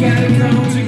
Gotta come to